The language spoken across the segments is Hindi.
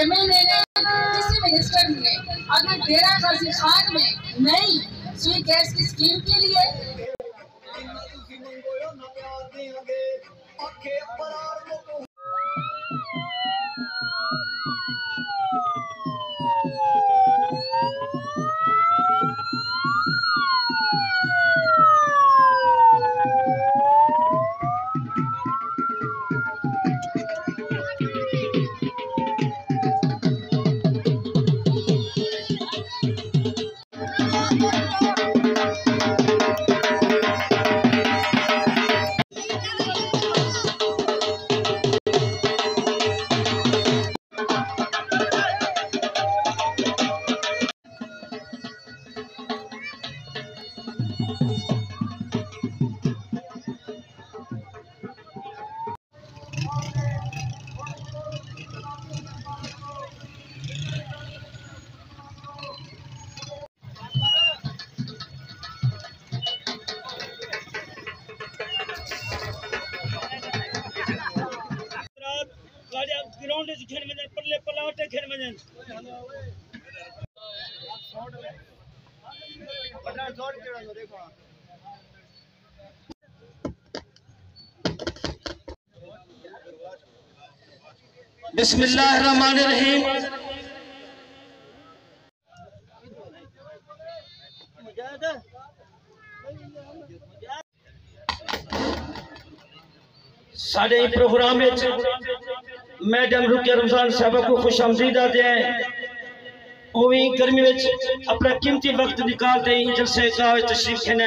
एमएलए ने किसी मिनिस्टर ने अगर डेरा गाजी खान में नई स्वी तो गैस की स्कीम के लिए Okay, but I don't know. बिस्मिल्लाहिर्रहमानिर्रहीम। प्रोग्राम मैडम रुकिया रमज़ान साहब को खुश आमदीद आते हैं। उवी गर्मी अपना कीमती वक्त निकालते ही जलसे का तशरीफ़ खेने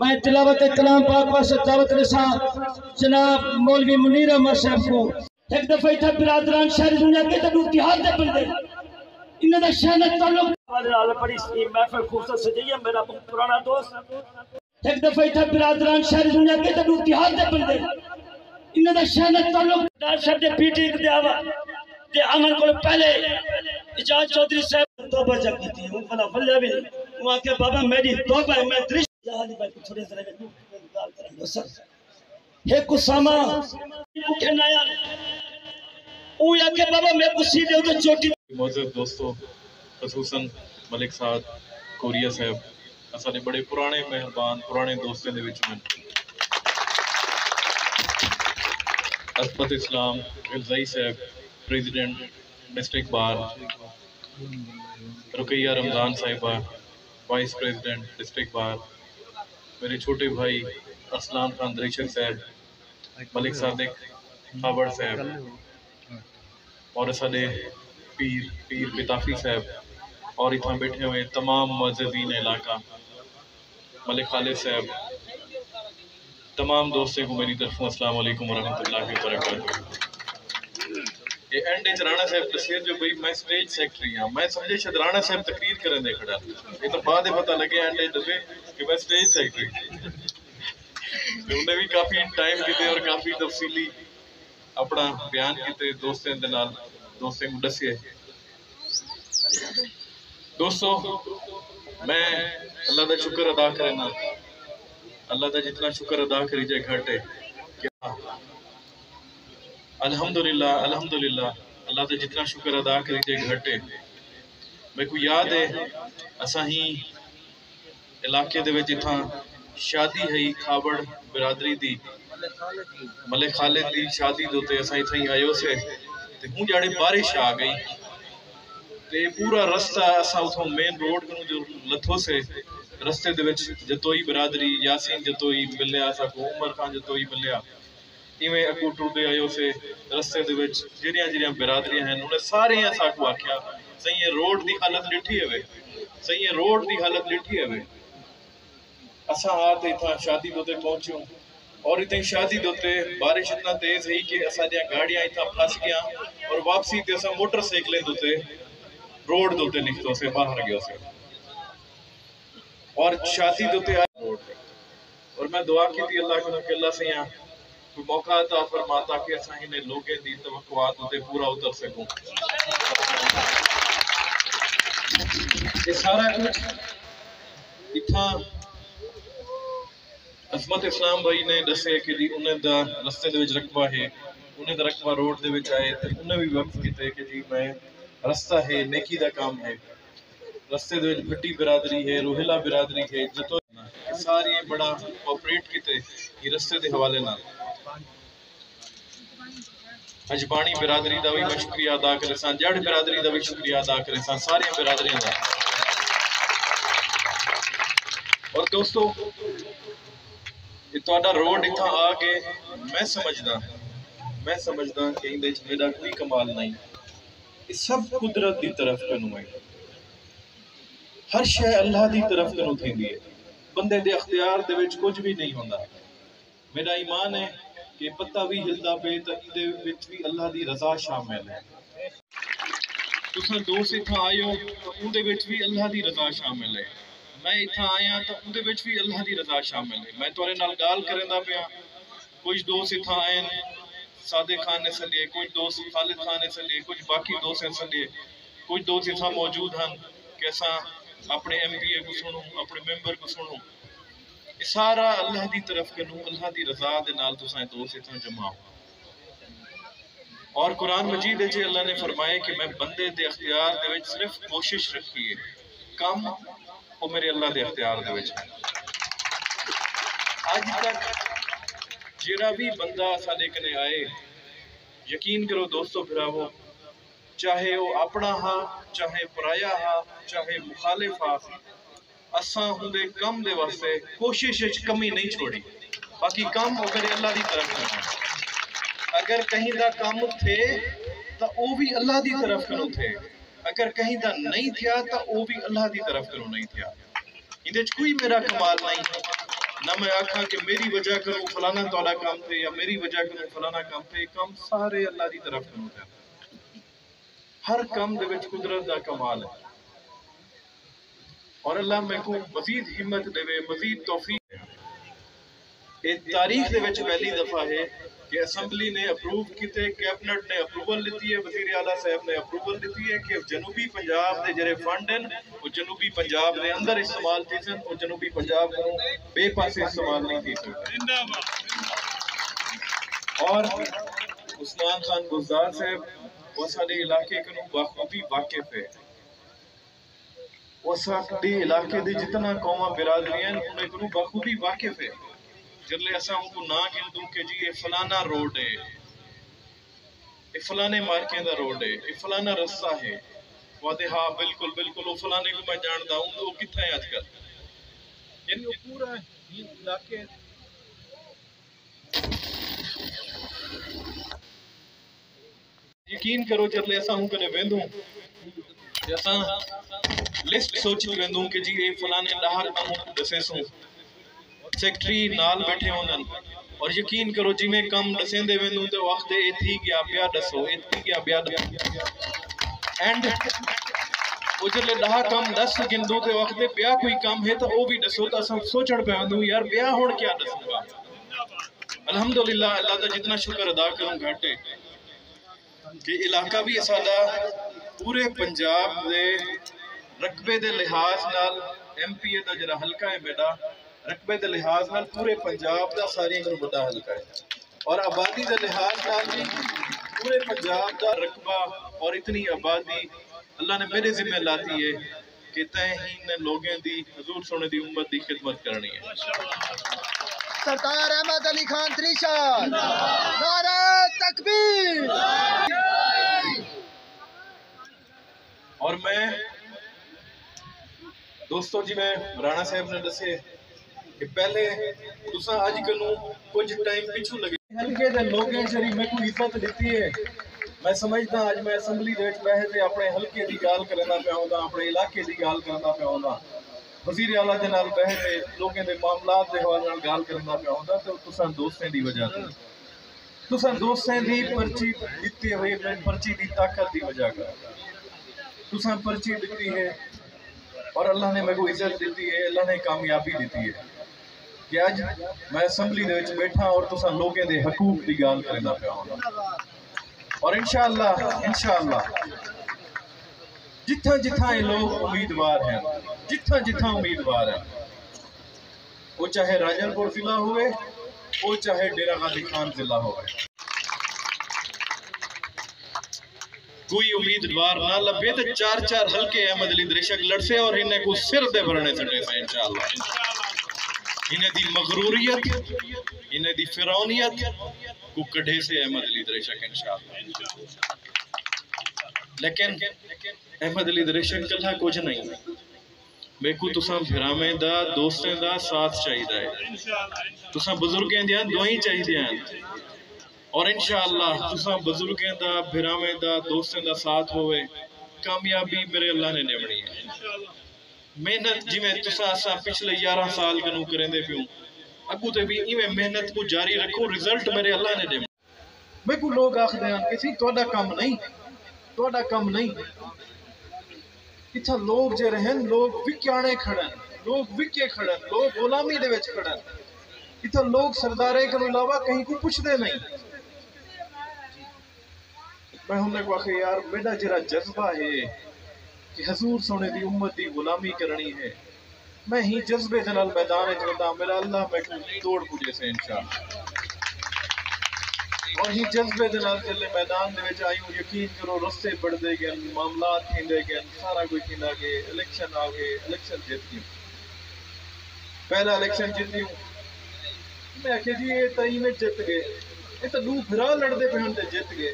मैं तिलावत कलाम पाक पास दावत रसा जनाब मौलवी मुनीर अहमद साहब को एक दफा इतना बिरादरान शहर दुनिया के तब इतिहास दे बंदे इन्हें दा शहर ताल्लुक वाले नाल बड़ी सी महफिल खूबसूरत सजी है मेरा पुराना दोस्त एक दफा इतना बिरादरान शहर दुनिया के तब इतिहास दे बंदे इन्हें दा शहर ताल्लुक दार साहब दे पीटी दे आवा ते अमन को पहले इजाज चौधरी साहब तौबा जब की थी, वो भला फल्ले भी। वहाँ के बाबा मेरी तौबा है, मैं दृश्य जहानी भाई को थोड़े जरा गाल करेंगे सर। हे कुसामा मुखे ना यार। ओ या के बाबा मैं को सीधे तो चोटी मौजूद दोस्तों, खसूसन मलिक साहब, कोरिया साहब असां दे बड़े पुराने मेहरबान, पुराने दोस्तों दे में। असफत इस्लाम, इल्जाई साहब president, district bar, Rukaiya Ramzan साहिबा, वाइस प्रेसिडेंट, डिस्ट्रिक्ट बार, मेरे छोटे भाई असलान खान दरेशर साहब, मलिक सादिक खाबड़ साहब, और साढ़े पीर पीर बिताफी साहब, और इतना बैठे हुए तमाम मजदीन इलाका, मलिक खालिद साहब, तमाम दोस्तों को मेरी तरफ़ अस्सलाम वालेकुम वरहमतुल्लाहि ये एंड च राणा साहब दसिए जो भाई, मैं स्टेज सेक्रेटरी हाँ। मैं समझे शायद राणा साहब तकरीर करने दे खड़ा। ये तो बाद ही पता लगे एंड दसे कि मैं स्टेज सेक्रेटरी तो उन्हें भी काफ़ी टाइम किते और काफ़ी तफसीली अपना बयान किते दोस्तों दे नाल। दोस्तों को दसिए दोस्तों, मैं अल्लाह का शुक्र अदा करना। अल्लाह का जितना शुक्र अदा करी जाए घट है क्या अल्हम्दुलिल्लाह अल्हम्दुलिल्लाह अल्लाह का जितना शुक्र अदा करी घटे मेरे को याद है असा ही इलाके दे शादी है खाबड़ बिरादरी दी मले खाले दी शादी दे उते असा इथा आयो से ते हूँ बारिश आ गई ते पूरा रस्ता अस उ मेन रोड को जो लथो से रस्ते जतोई बिरादरी यासीन जतोई मिलया असा को उमर खान जतोई मिलया ਇਵੇਂ ਅਕੂ ਟੁਰਦੇ ਆਇਓ ਸੇ ਰਸਤੇ ਦੇ ਵਿੱਚ ਜਿਹੜੀਆਂ ਜਿਹੜੀਆਂ ਬਰਾਦਰੀਆਂ ਹਨ ਉਹਨੇ ਸਾਰੀਆਂ ਸਾਕੂ ਆਖਿਆ ਸਹੀ ਇਹ ਰੋਡ ਦੀ ਹਾਲਤ ਡਿੱਠੀ ਹੋਵੇ ਸਹੀ ਇਹ ਰੋਡ ਦੀ ਹਾਲਤ ਡਿੱਠੀ ਹੋਵੇ असां आ ते इथां शादी ते पहुचूं और इतनी शादी के उत्ते बारिश इतना तेज हुई कि असांजा गाड़ियां इतना फस गया और वापसी ते असां मोटरसाइकिलें के उत्ते रोड के उत्ते निकतोसीं बाहर गयोसीं और शादी के उत्ते रोड ते और मैं दुआ की थी अल्लाह को कि अल्लाह से यहाँ कोई मौका अता फरमा ताकि असां हिन लोगों की तवक्कुआत उते पूरा उतर सकूं ये सारा कुछ इथां ਅਜ਼ਮਤ ਇਸਲਾਮ ਭਾਈ ਨੇ ਦੱਸਿਆ ਕਿ ਜੀ ਉਹਨਾਂ ਦਾ ਰਸਤੇ ਦੇ ਵਿੱਚ ਰਕਬਾ ਹੈ ਉਹਨੇ ਦਾ ਰਕਬਾ ਰੋਡ ਦੇ ਵਿੱਚ ਆਏ ਤੇ ਉਹਨੇ ਵੀ ਵਕਤ ਕੀਤੇ ਕਿ ਜੀ ਮੈਂ ਰਸਤਾ ਹੈ ਨੇਕੀ ਦਾ ਕੰਮ ਹੈ ਰਸਤੇ ਦੇ ਵਿੱਚ ਭੱਟੀ ਬਰਾਦਰੀ ਹੈ ਰੋਹਿਲਾ ਬਰਾਦਰੀ ਹੈ ਜਤੋ ਸਾਰੀ ਬੜਾ ਕੋਆਪਰੇਟ ਕੀਤੇ ਇਹ ਰਸਤੇ ਦੇ ਹਵਾਲੇ ਨਾਲ अजबानी बिरादरी का भी मैं शुक्रिया अदा करे सड़ बिरादरी का भी शुक्रिया अदा करे सारिया बिरादरिया का और दोस्तों तो रोड इतना आ के मैं समझदा मैं समझदा कि मेरा कोई कमाल नहीं सब कुदरत की तरफ़ कनू है हर शह अल्लाह की तरफ़ कनू थी बंदे के अख्तियार कुछ भी नहीं होंगे मेरा ईमान है ਕਿ ਪੱਤਾ ਵੀ ਹਿਲਦਾ ਪਏ ਤਾਂ ਇਹਦੇ ਵਿੱਚ ਵੀ ਅੱਲਾਹ ਦੀ ਰਜ਼ਾ ਸ਼ਾਮਿਲ ਹੈ ਤੁਸੀਂ ਦੋਸਤ ਇੱਥਾਂ ਆਇਓ ਤਾਂ ਉਹਦੇ ਵਿੱਚ ਵੀ ਅੱਲਾਹ ਦੀ ਰਜ਼ਾ ਸ਼ਾਮਿਲ ਹੈ ਮੈਂ ਇੱਥਾਂ ਆਇਆ ਤਾਂ ਉਹਦੇ ਵਿੱਚ ਵੀ ਅੱਲਾਹ ਦੀ ਰਜ਼ਾ ਸ਼ਾਮਿਲ ਹੈ ਮੈਂ ਤੁਹਾਡੇ ਨਾਲ ਗੱਲ ਕਰਦਾ ਪਿਆ ਕੁਝ ਦੋਸਤ ਇੱਥਾਂ ਆਏ ਨੇ ਸਾਦੇ ਖਾਨ ਨੇ ਸੱਲੇ ਕੁਝ ਦੋਸਤ ਖਾਲਿਦ ਖਾਨ ਨੇ ਸੱਲੇ ਕੁਝ ਬਾਕੀ ਦੋਸਤ ਨੇ ਸੱਲੇ ਕੁਝ ਦੋਸਤ ਇੱਥਾਂ ਮੌਜੂਦ ਹਨ ਕਿ ਅਸਾਂ ਆਪਣੇ ਐਮਪੀਏ ਕੋ ਸੁਣੋ ਆਪਣੇ ਮੈਂਬਰ ਕੋ ਸੁਣੋ ਇਹ ਸਾਰਾ ਅੱਲਾਹ ਦੀ ਤਰਫ ਕਨੂੰ ਅੱਲਾਹ ਦੀ ਰਜ਼ਾ ਦੇ ਨਾਲ ਤੁਸੀਂ ਦੋਸਤ ਇੱਥਾਂ ਜਮਾ और कुरान मजीद है अल्लाह ने फरमाया कि मैं बंदे दे अख्तियार दे विच सिर्फ कोशिश रखी है कम वो मेरे अल्लाह के अख्तियार दे विच है अज तक जेड़ा भी बंदा साडे कने आए यकीन करो दोस्तों फिरावो चाहे वो अपना हा चाहे पराया हा चाहे मुखालिफ हा असां दे वास्ते कोशिश कमी नहीं छोड़ी। बाकी मेरे अल्लाह की तरफ़ अगर कहीं कम थे तो वो भी अल्लाह की तरफ़ करो थे। अगर कहीं दा नहीं तो वो भी अल्लाह की तरफ़ करो नहीं कोई मेरा कमाल नहीं। ना मैं आखा कि मेरी वजह करो फलाना तोड़ा काम थे, या मेरी वजह करो फलाना काम थे। काम सारे अल्लाह की तरफ़ करो थे। हर काम कुदरत दा कमाल है। और अल्लाह मेरे को मजीद हिम्मत देवे, मजीद तोहफी एक तारीख के पहली दफ़ा है कि असम्बली ने अप्रूव किए कैबिनेट ने अप्रूवल दी है, वज़ीर आला साहब ने अप्रूवल दी है कि जनूबी पंजाब के जो फंड हैं, वो जनूबी पंजाब के अंदर इस्तेमाल थी सन और जनूबी पंजाब को बेपासे इस्तेमाल नहीं थी और उस्मान खान गुजार साहब और साढ़े इलाके को बाखूबी वाकिफ है। वो साडे इलाके दे जितना कौमा बिरादरियाँ उन्हें को बखूबी वाकिफ है। जिसले असा उनको ना गिन दूँ कि जी ये फलाना रोड है। ये फलाने मार्के का रोड है। ये फलाना रस्ता है। वादे हाँ बिल्कुल बिल्कुल वो फलाने को मैं जानता हूँ वो कितना है आजकल यानी वो पूरा ये इलाके यकीन करो जल्ले असा हूँ कने वेंदू लिस्ट सोची कि जी, ये फलाने सेक्रेटरी नाल बैठे होंदन और यकीन करो जिमें कम दसेंदे वेंदू तो वक्त ए थी ॿिया दसो ए थी गया ॿिया एंड वो जल्ले ॾाह कम दस गिंदू ते वक्त ॿिया कोई कम है तो वो भी दसो तो असां सोचण पिया वंदू यार ॿिया हुण क्या दसूँगा? अल्हम्दुलिल्लाह, अल्लाह का जितना शुक्र अदा करूँ घट, कि इलाका भी पूरे पंजाब दे रकबे दे लिहाज नाल एमपीए दा जरा हल्का है बेटा रकबे के लिहाज नाल पूरे पंजाब का सारे को बड़ा हल्का है और आबादी के लिहाज नाल भी पूरे पंजाब का रकबा और इतनी आबादी अल्लाह ने मेरे जिम्मे लाती है कि तय ही ने लोगों की हजूर सोने की उम्मत की खिदमत करनी है सरदार अहमद अली खान त्रिशान नारा तकबीर और मैं दोस्तों जी, मैं राणा साहब ने दस कि पहले तुसा अजकल कुछ टाइम पिछू लगे। हल्के दे लोगों जरी मैं को इज़्ज़त दी है। मैं समझता अज मैं असैम्बली दे विच बैठ अपने हल्के दी गल करदा पिया हुंदा अपने इलाके दी गल करदा पिया हुंदा वज़ीर आला के नाल बह के लोगों के मामलात के हवाले नाल गल करदा पिया हुंदा तो तुसा दोस्तें दी वजह से तुसा दोस्तें दी पर्ची दित्ती हुई पर्ची दी ताकत दी वजह कर तुसा पर्ची दिखती है। और अल्लाह ने मेरे को इज़्ज़त दी है, अल्लाह ने कामयाबी दी है। कि अज मैं असैम्बली बैठा और तुसा लोगों के हकूक की गाल करना पाया और इनशाला इनशाला जिथा जिथा ये लोग उम्मीदवार हैं जिथा जिथा उम्मीदवार हैं, वो चाहे राजनपुर जिला हो चाहे डेरा गांधी खान जिला हो कोई उम्मीदवार ना लभे तो चार चार हल्के अहमद अली दरिशक लड़से और इन्हें को सिर दे भरने सटे से इंशाअल्लाह इन्हें दी मगरूरियत, इन्हें दी फिरौनियत को कढ़े से अहमद अली दरिशक इंशाअल्लाह लेकिन अहमद अली दरिशक कल्ला कुछ नहीं। मेकू तुसा फिरामे दा, दोस्तें दा साथ चाहिए है। तुसा बुजुर्गें दियाँ दोई चाहिए हैं। और इन तुसा बुजुर्गें का बिरावें का दोस्तों का साथ हो कामयाबी मेरे अल्लाह ने निवनी है। मेहनत जिमें तुसा पिछले यारह साल कनू करेंदे पियो अगू तो भी इवें मेहनत को जारी रखो रिज़ल्ट मेरे अल्लाह ने निवनी मेरे को लोग आखते हैं कि सी थोड़ा कम नहीं थोड़ा कम नहीं। इतना लोग जे रहन लोग विक्याने खड़न लोग विके खड़न लोग गुलामी खड़न इतना लोग सरदारे के अलावा कहीं को पुछते नहीं। मैं हमने को आखे यार, मेरा जरा जज्बा है कि हजूर सोने दी उम्मत दी गुलामी करनी है। मैं ही जज्बे दे नाल मैदान च वंदा मेरा अल्लाह मैं को तोड़ पुजे से इंशाअल्लाह। और ही जज्बे दे नाल चले मैदान दे विच आयूं, यकीन करो रस्ते बढ़दे गए, मामलात थींदे गए, सारा कुछ थींदा गए, इलेक्शन आ गए, इलेक्शन जीत गए पहला इलेक्शन जीती मैं आखे जी ये तई में जित गए। ये तो दू फिरा लड़ते पे हन जित गए।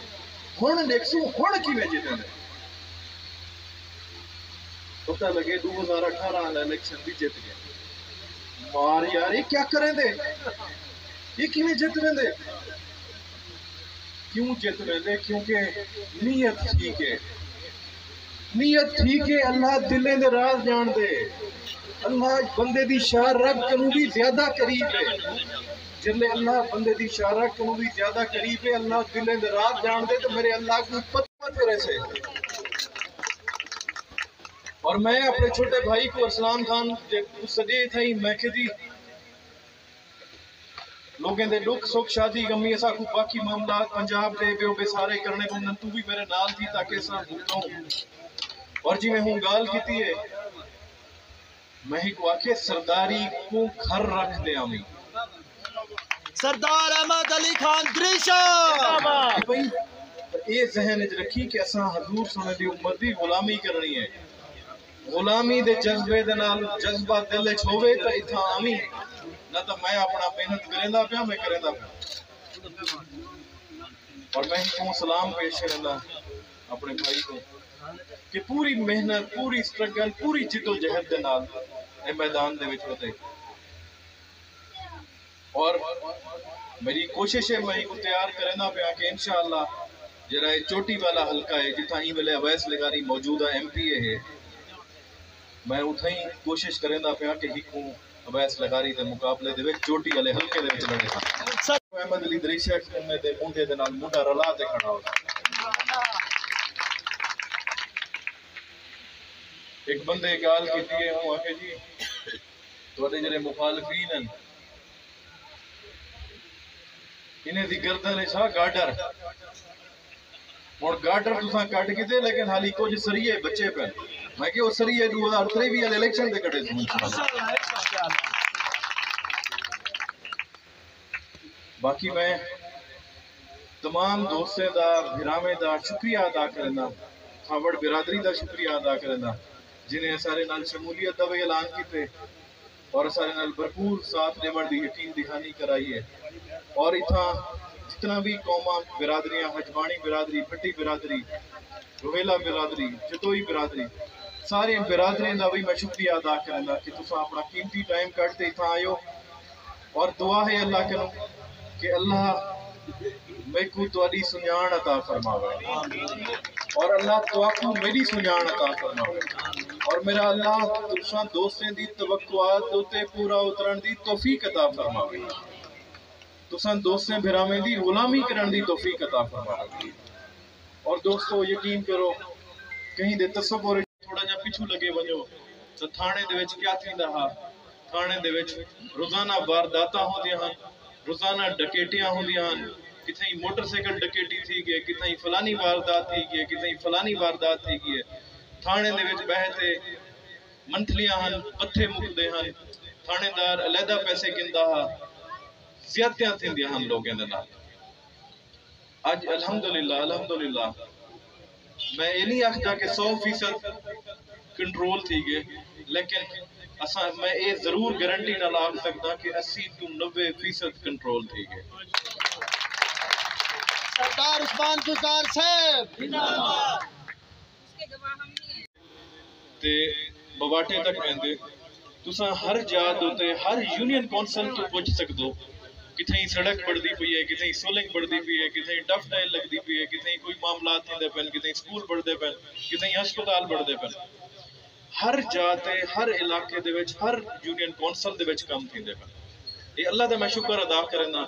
हुण देखसू हुण किवें जितंदे पता लगे 2018 वाला इलेक्शन भी जीत गया। मार यार, ये क्या करें दे? ये किवें जीत वेंदे क्यों जीत वेंदे क्योंकि नीयत ठीक है। नीयत ठीक है, अल्लाह दिले दे राज जान दे। अल्लाह बंदे दी शाह रब कनू भी ज़्यादा करीब है। ज़िले अल्लाह बंदे दी इशारा को भी ज़्यादा करीब है, अल्लाह दिले दे रात जान दे तो मेरे अल्लाह को पता करे से और मैं अपने छोटे भाई को अरसलान खान सजे था ही मैं जी लोगों दे दुख, सुख, शादी गमी ऐसा को बाकी मामला, पंजाब दे बे बे सारे करने को नंतू भी मेरे नाल थी, ताकि ऐसा भुगतूं और जी मैं हूँ गाल की है, मैं ही को आखे, सरदारी को घर रख दे अमी सरदार अहमद अली खान जहन रखी कि असा हजूर सोने दी उम्मत दी गुलामी करनी है। गुलामी दे जज्बे जज्बा दिल च होवे तो इथा आवी ना तो मैं अपना मेहनत करेंदा पिया, मैं पिया। और मैं को सलाम पेश करेंदा अपने भाई को कि पूरी मेहनत, पूरी स्ट्रगल, पूरी जिदोजहद मैदान वधे और मेरी कोशिश है मैं को तैयार करना पिया कि इंशाअल्लाह जरा चोटी वाला हल्का है जिथा ही वेले अवैस लगारी मौजूदा एमपीए है मैं उथा ही कोशिश करना पिया कि हिकू अवैस लगारी दे मुकाबले दे विच चोटी वाले हल्के दे विच लड़े हां अहमद अली दरिशक ने दे मुंडे दे नाल मुंडा रला ते खड़ा हो एक बंदे गाल कीती है हूं आखे जी ਤੁਹਾਡੇ ਜਿਹੜੇ ਮੁਖਾਲਫੀਨ ਹਨ इन्हें गर्दन छा गाडर हूँ गाडर तुसा कट किते, लेकिन हाली कुछ सरीए बचे पे मैं कि सरीए दो हज़ार त्रेवी वाले इलेक्शन से कटे बाकी मैं तमाम दोस्तों का भिरावें का शुक्रिया अदा करना खावड़ बिरादरी का शुक्रिया अदा करना, जिन्हें सारे नाल शमूलियत का भी ऐलान किए और सारे नाल भरपूर साथ देवण की यकीन दिखानी कराई है। और इतना जितना भी कौमा बिरादरियाँ, हजबाणी बिरादरी भट्टी बिरादरी, रोहेला बिरादरी, जतोई बिरादरी सारे बिरादरी का भी मैं शुक्रिया अदा करा कि तुम अपना कीमती टाइम कटते इतना आयो। और दुआ है अल्लाह करो कि अल्लाह मेकू थोड़ी फरमावे। और अल्लाह तो मेरी सुजान अता फरमावे। और मेरा अल्लाह दोस्तों की तवक्कुआत उत्ते पूरा उतरण की तोफीक अता फरमावे। तुसां दोस्तें भिरावें दी गुलामी करण दी तौफीक अता फरमावे और दोस्तों यकीन करो कहीं दे तसव्वुर थोड़ा ਜਿਹਾ ਪਿੱਛੂ ਲੱਗੇ ਵਜੋ ਤਾਂ ਥਾਣੇ ਦੇ ਵਿੱਚ ਕੀ ਥੀਂਦਾ ਹਾ ਥਾਣੇ ਦੇ ਵਿੱਚ ਰੋਜ਼ਾਨਾ ਵਾਰਦਾਤਾਂ ਹੁੰਦੀਆਂ ਹਨ ਰੋਜ਼ਾਨਾ ਡਕੈਤੀਆਂ ਹੁੰਦੀਆਂ ਹਨ कितने मोटरसाइकिल डकैती थी गई कितने फलानी वारदात थी गई कितने फलानी वारदात थी गई थाने दे विच बह ते मंथलियां हन पत्थे मुकदे हन थानेदार अलहदा पैसे गिनदा हा ज़्यादा थी हम लोगनि जे नाल अलहमदुल्ला अलहमदुल्ला मैं ये नहीं आखता कि सौ फ़ीसद कंट्रोल थी गए लेकिन असा मैं ये ज़रूर गारंटी ना आख सकता कि अस्सी टू नब्बे फ़ीसद कंट्रोल थी गए बवाटे तक रहंदे तुसा हर जात हर यूनियन कौंसल तू पुछ सकदो ਯੂਨੀਅਨ ਕੌਂਸਲ ਤੋਂ ਪੁੱਛ ਸਕਦੇ ਹੋ ਕਿਥੇ ਹੀ ਸੜਕ ਪੜਦੀ ਪਈ ਹੈ ਕਿਥੇ ਹੀ ਸੋਲਿੰਗ ਪੜਦੀ ਪਈ ਹੈ ਕਿਥੇ ਹੀ ਟਫ ਡਾਇਲ ਲੱਗਦੀ ਪਈ ਹੈ ਕਿਥੇ ਹੀ ਕੋਈ ਮਾਮਲਾਤ ਹੁੰਦੇ ਪੈਣ ਕਿਥੇ ਹੀ ਸਕੂਲ ਪੜਦੇ ਪੈਣ ਕਿਥੇ ਹੀ ਹਸਪਤਾਲ ਪੜਦੇ ਪੈਣ ਹਰ ਜਾਤ ਤੇ ਹਰ ਇਲਾਕੇ ਦੇ ਵਿੱਚ ਹਰ ਯੂਨੀਅਨ ਕੌਂਸਲ ਦੇ ਵਿੱਚ ਕੰਮ ਹੁੰਦੇ ਪੈਣ ਇਹ ਅੱਲਾ ਦਾ ਮੈਂ ਸ਼ੁਕਰ ਅਦਾ ਕਰਨਾ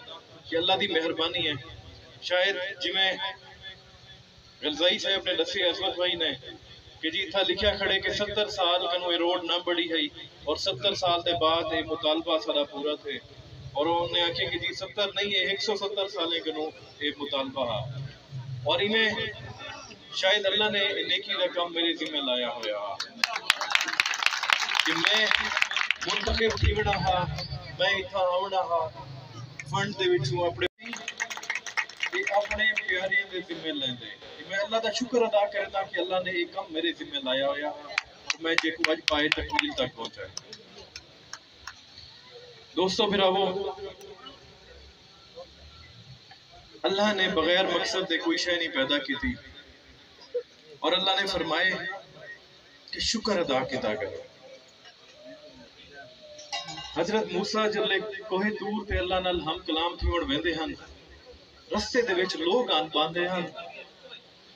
ਕਿ ਅੱਲਾ ਦੀ ਮਿਹਰਬਾਨੀ ਹੈ ਸ਼ਾਇਦ ਜਿਵੇਂ ਗਲਜ਼ਾਈ ਸਾਹਿਬ ਨੇ ਦੱਸਿਆ ਅਸਵਤ ਭਾਈ ਨੇ कि जी इतना लिखा खड़े कि सत्तर साल कनु ये रोड ना बड़ी है और सत्तर साल के बाद ये मुतालबा सारा पूरा थे और उन्होंने आखे कि जी सत्तर नहीं है, एक सौ सत्तर साल कनु ये मुतालबा हा और इन्हें शायद अल्लाह ने नेकी का काम मेरे जिम्मे लाया होया। कि मैं मुंतखब थीवना हा, मैं इतना आवना हा, फंड अपने अपने प्यारे दे जिम्मे लेंदे। मैं अल्लाह का शुक्र अदा करता कि अल्लाह ने एक काम मेरे जिम्मे लाया होया। मैं जेको अज पाए तकमील तक पहुँचा। दोस्तों, फिर आवो अल्लाह ने बगैर मकसद दे कोई शय नहीं पैदा की थी। और अल्लाह ने फरमाए कि शुक्र अदा किया करो। हज़रत मूसा जल्ले कोहे दूर थे अल्लाह नाल हम कलाम थी और वेंदे हन। रस्ते दे विच लोग आन पांदे हन।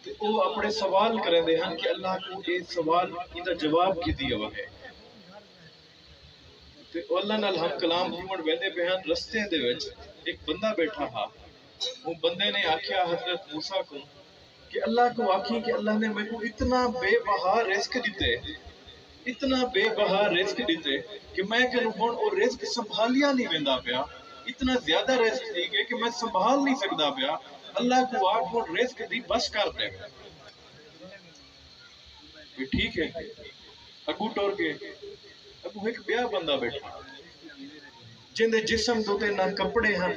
ते ओ अपने सवाल करंदे हन कि अल्लाह को ये सवाल इंदा जवाब की दिया है। ਤੇ ਉਹ ਅੱਲਾਹ ਨਾਲ ਹਮ ਕਲਾਮ ਜੀਵਨ ਵਹਿੰਦੇ ਪਏ ਹਨ ਰਸਤੇ ਦੇ ਵਿੱਚ ਇੱਕ ਬੰਦਾ ਬੈਠਾ ਹਾ ਉਹ ਬੰਦੇ ਨੇ ਆਖਿਆ ਹਜ਼ਰਤ मूसा को कि अल्लाह को आखी कि अल्लाह ने मेरे को इतना बेबहा रिस्क दिते इतना बेबहा रिस्क दिते कि मैं कहूँ हूँ वो रिस्क संभालिया नहीं वेंदा पिया इतना ज्यादा रिस्क थी गया कि मैं संभाल नहीं सकता पिया अल्लाह को आख वो रिस्क दी बस कर दे भी ठीक है अगू टोर के अगू एक ब्याह बंदा बैठा जिंदे जिस्म दे उत्ते ना कपड़े हैं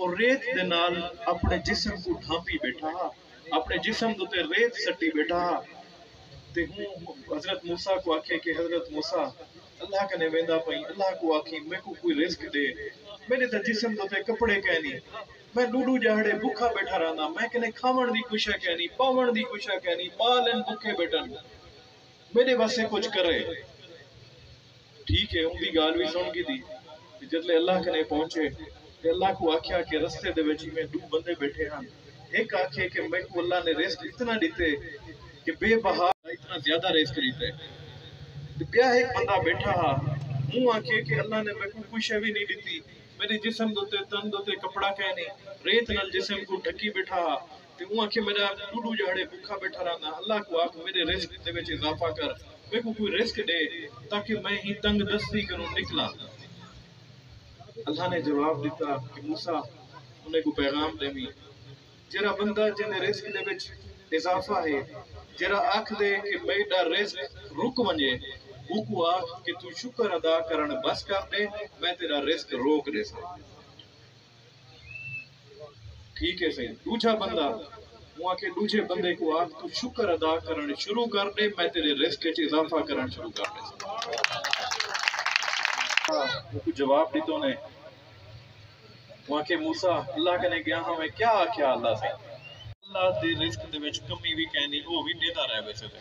और रेत दे नाल अपने जिस्म को ढांपी बैठा अपने जिस्म दे उत्ते रेत सट्टी बैठा ते हूँ हज़रत मूसा को आखे कि हज़रत मूसा अल्लाह कने वेंदा पई अल्लाह को आखी मैं को कोई रिस्क दे मेरे तो जिस्म दे उत्ते कपड़े कहनी मैं डूडू जाड़े भूखा बैठा रहना मैं कने खावण दी कुछ है कहनी पावण दी कुछ है कहनी बाल इन भूखे बैठन मेरे वास्ते कुछ करे ठीक है, उनकी गाल भी सुन की दी ते जदले अल्लाह कने पहुँचे अल्लाह को आख्या कि रस्ते दो बंदे बैठे हैं। एक आखे कि मैं को अल्लाह ने रिस्क इतना दिते कि बेबहा इतना ज़्यादा रिस्क दिते ते ब्याह एक बंदा बैठा हा, मुँह आखे कि अल्लाह ने मैं को कुछ भी नहीं दी मेरे जिस्म दोते तन दोते कपड़ा कह नहीं, रेत नाल जिस्म को ढकी बैठा हा। ते मुँह आखे, मेरा डूडू जाड़े भूखा बैठा रहना अल्लाह को आख, मेरे विच इजाफा कर। को कोई रिस्क दे ताकि मैं ही तंग दस्ती करूँ, निकला। अल्लाह ने जवाब दिता कि मूसा, उन्हें को पैगाम देवी। जरा बंदा जिन्हें रिस्क दे विच इजाफा है जरा आख दे कि मेरा रिस्क रुक वने उको आख कि तू शुक्र अदा करण बस कर दे, मैं तेरा रिस्क रोक दे सा ठीक है सही दूसरा बंदा हूँ आखे दूजे बंदे को आख तू शुक्र अदा करण शुरू कर दे मैं तेरे रिस्क च इजाफा करण शुरू कर दे को जवाब दितो ने हूँ आखे मूसा, अल्लाह कने गया, हाँ, मैं क्या आख्या अल्लाह से? अल्लाह दे रिस्क दे विच कमी भी कहनी, वो भी देता रहे वैसे ते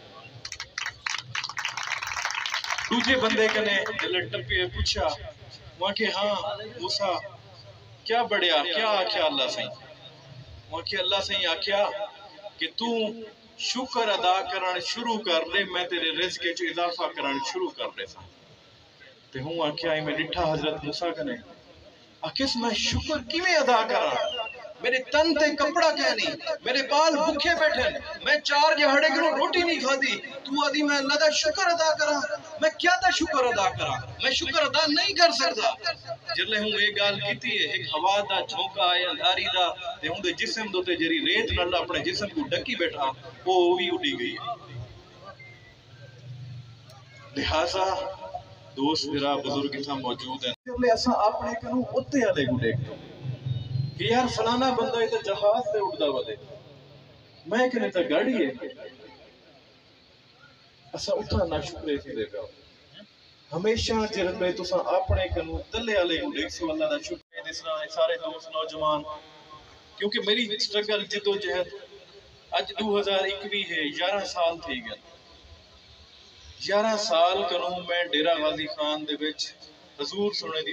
दूजे बंदे कने दिल टप्पे पूछा वहाँ के हाँ मूसा, क्या बढ़िया क्या आख्या अल्लाह वहाँ के अल्लाह सही आख्या कि तू शुक्र अदा करण शुरू कर ले, मैं तेरे रिज च इजाफा करण शुरू कर दे सा। ते हूँ आख्या मैं डिठा हज़रत मूसा कने आखिस मैं शुक्र किवें अदा करा? मेरे तन ते कपड़ा क्या नहीं, मेरे बाल भूखे बैठे मैं चार दिहाड़े किलो रोटी नहीं खादी तू आदि, मैं अल्लाह दा शुक्र अदा करा। मैं क्या दा शुक्र अदा करा? मैं शुक्र अदा नहीं कर सकदा जिल्ले हूँ ये गाल कीती है, एक हवा दा झोंका है अंधारी दा, ते हुंदे जिस्म दो ते जरी रेत नाल अपने जिस्म को ढकी बैठा वो भी उड़ी गई लिहाजा, दोस्त मेरा बुज़ुर्ग इतना मौजूद है। अपने कनु उत्ते वाले को देखो कि यार फलाना बंदा इधर जहाज़ से उड़दा वदे मैं कने तो गाड़ी है। असा उठा ना शुक्रे थी दे पियो हमेशा जिरले तुसा अपने कनु तले वाले को देख सो अल्लाह दा शुक्र है दिसना है सारे दोस्त, नौजवान, क्योंकि मेरी स्ट्रगल जदोजहद अज 2021 है 11 साल थी गए। 11 साल करूँ मैं डेरा गाजी खान उन्हें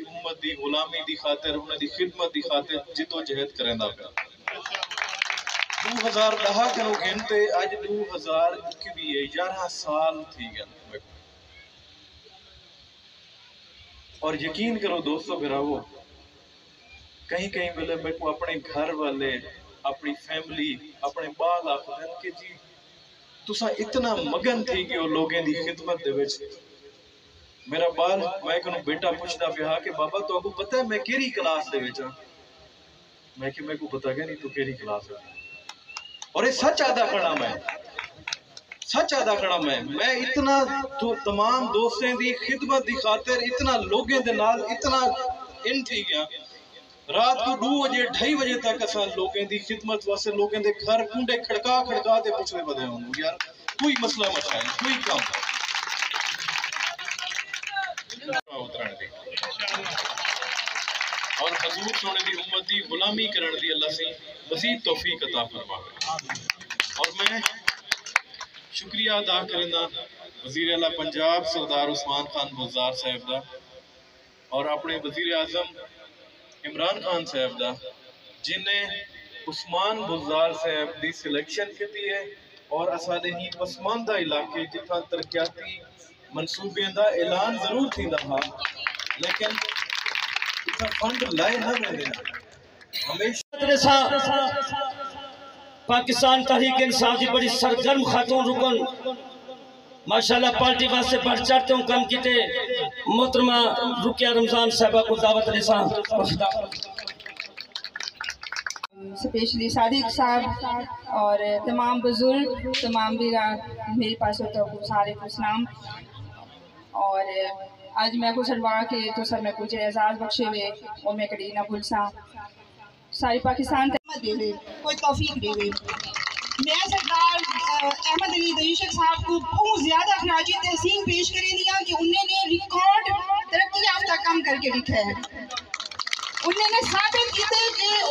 दी खिदमत दी खातिर जिदोजहद करंदा पिया 2010 करो। गिनते अज 2021 है 11 साल थी और यकीन करो दोस्तों फिरावो कहीं कहीं वेले मेरे को अपने घर वाले, अपनी फैमिली, अपने बाल आखदन कि जी। तुसा इतना मगन थी कि लोगों की खिदमत मेरा बाल मैं कनु बेटा पूछदा पिया कि बाबा तो पता है मैं केरी क्लास दे विच हाँ मैं कि मेरे को पता गया नहीं तू केरी क्लास है और ये सच अदा करना मैं सच अदा करना मैं मैं इतना तो तमाम दोस्तों की खिदमत की खातिर इतना लोगों के नाल इतना इन थी गया रात को दो बजे ढाई बजे तक असा लोगों की खिदमत वास्ते लोगों के घर कुंडे खड़का खड़का ते पुछने बदे हूँ यार कोई मसला मसाइल कोई काम और हजूर सोने की उम्मत की गुलामी करण दी अल्लाह से मजीद तौफीक अता फरमावे। और मैं शुक्रिया अदा करना वज़ीर अला पंजाब सरदार उस्मान खान बुजार साहब का और अपने वज़ीर आज़म इमरान खान साहब का जिन्हें उस्मान बुजार साहब की सिलेक्शन की है और असादे ही पसमानदा इलाके जिथा तरक्याती मनसूबे का ऐलान ज़रूर थींदा हा लेकिन फंड लाए न वेंदे हमेशा पाकिस्तान तहरीक इंसाफ की बड़ी सरगर्म खातून रुकन माशाल्लाह पार्टी वास्ते बढ़ चढ़ के कम किते मोहतरमा रुकिया रमज़ान साहबा को दावत ॾिसां स्पेशली सादिक साहब और तमाम बुज़ुर्ग तमाम भी मेरे पास होता है सारे को सलाम। और आज मैं कुछ सलवा के तो सर मैं कुछ एजाज बख्शे हुए और मैं कड़ी ना भूल सा सारी पाकिस्तान अहमद देवे कोई तौफीक देवे मैं सरदार अ, अहमद अली दरीशक साहब को बहुत ज़्यादा अखराजी तहसीन पेश करे दिया कि उन्होंने रिकॉर्ड तरक्की याफ्ता काम करके लिखा है। उन्होंने साबित किए कि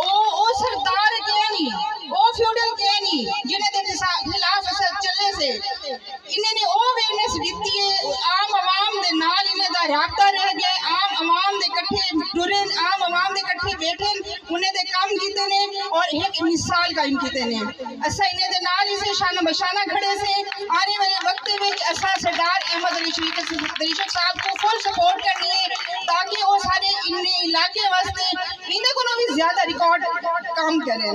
कायम कीते ने असा इन्हें दे नाल इसे शाना बशाना खड़े से आने वाले वक्त में असा सरदार अहमद अली शरीफ साहब को फुल सपोर्ट करनी है ताकि वो सारे इन्ने इलाके वास्ते इन्हें को भी ज़्यादा रिकॉर्ड काम करें।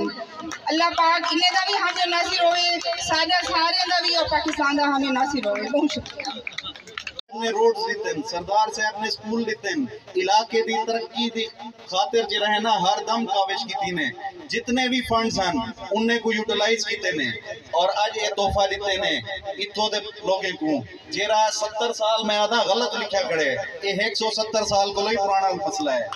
अल्लाह पाक इन्हें दा भी हमें नासिर होवे सारे दा भी, और पाकिस्तान दा हमें नासिर होवे। बहुत शुक्रिया। ने रोड दिते सरदार साहब ने स्कूल दिते इलाके दी तरक्की दी खातिर जो है ना, हर दम काविश की ने। जितने भी फंड्स हैं, उन्हें को यूटिलाइज किते ने? और आज ये तोहफा दिते ने इथों दे लोगों को। जेरा 70 साल में आधा गलत लिखा खड़े ये 170 साल को ही पुराना मसला है।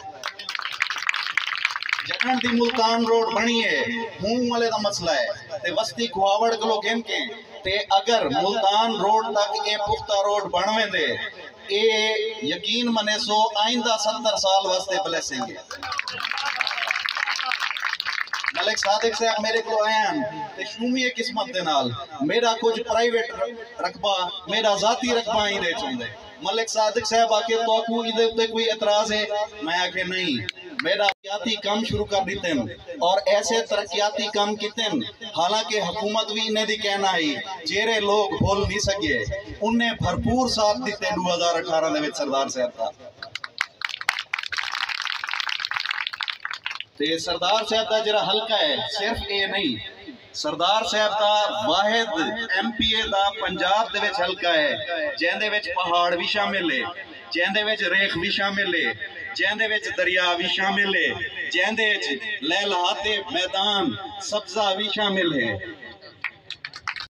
जगन दी मुल्तान रोड बनी है, हूँ वाले दा मसला है। ते वस्ती कुआवड़ को गिन के, ते अगर मुल्तान रोड तक ये पुख्ता रोड बनवे दे ए यकीन मने सो आइंदा 70 साल वास्ते ब्लेसिंग है। तो को इदे उत्ते कोई एतराज़ है? मैं आके नहीं। मेरा तरक्याती काम शुरू कर दिते और ऐसे तरक्याती काम किते हालाँकि भी इन्हें कहना है लोग बोल नहीं सके। उन्हें भरपूर साथ दिते 2018 दे। ਤੇ ਸਰਦਾਰ ਸਾਹਿਬ ਦਾ ਜਿਹੜਾ ਹਲਕਾ ਹੈ ਸਿਰਫ ਇਹ ਨਹੀਂ ਸਰਦਾਰ ਸਾਹਿਬ ਦਾ ਵਾਹਿਦ ਐਮਪੀਏ ਦਾ ਪੰਜਾਬ ਦੇ ਵਿੱਚ ਹਲਕਾ ਹੈ ਜਿਹਦੇ ਵਿੱਚ ਪਹਾੜ ਵੀ ਸ਼ਾਮਿਲ ਹੈ ਜਿਹਦੇ ਵਿੱਚ ਰੇਖ ਵੀ ਸ਼ਾਮਿਲ ਹੈ ਜਿਹਦੇ ਵਿੱਚ ਦਰਿਆ ਵੀ ਸ਼ਾਮਿਲ ਹੈ ਜਿਹਦੇ ਵਿੱਚ ਲਹਿਲਾਤੇ ਮੈਦਾਨ ਸਬਜ਼ਾ ਵੀ ਸ਼ਾਮਿਲ ਹੈ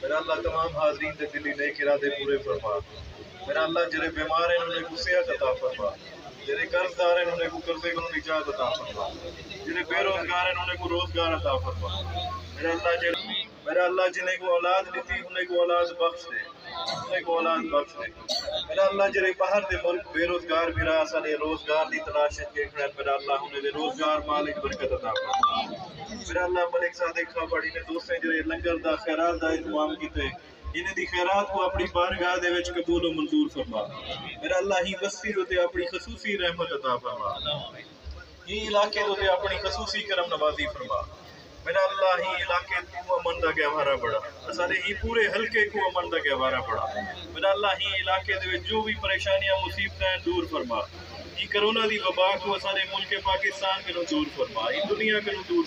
मेरा अल्लाह तमाम हाजरीन के दिली नेक इरादे पूरे फरमा। मेरा अल्लाह जेरे बीमार हैं उन्हें को सेहत अता फरमा। जेरे कर्जदार हैं उन्हें को कर्जे को निजात अता फरमा। जेरे बेरोजगार हैं उन्हें को रोज़गार अता फरमा। मेरा अल्लाह जे मेरा अल्लाह जिन्हें को औलाद दी उन्हें को औलाद बख्श दे। उन्हें को औलाद बख्श दे। मेरा अल्लाह जेरे बाहर दे मुल्क बेरोजगार फिरा सारे रोज़गार दी तलाश के मेरा अल्लाह उन्हें रोज़गार मालिक बरकत अता फरमा। इन्हें खैरात को अपनी बारगाह कबूल मंजूर फरमा। मेरा अल्लाह ही अपनी खसूसी रहमत फरमा। इलाके अपनी खसूसी करम नवाजी फरमा। मेरा अल्लाह ही इलाके को अमन दा गहवारा ही पूरे हलके को अमन दा गहवारा बड़ा। मेरा अल्लाह ही इलाके जो भी परेशानियाँ, मुसीबतां दूर फरमा। कोरोना दी वबा को सारे मुल्क पाकिस्तान के दूर फरमा। दुनिया के दूर